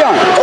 milyon.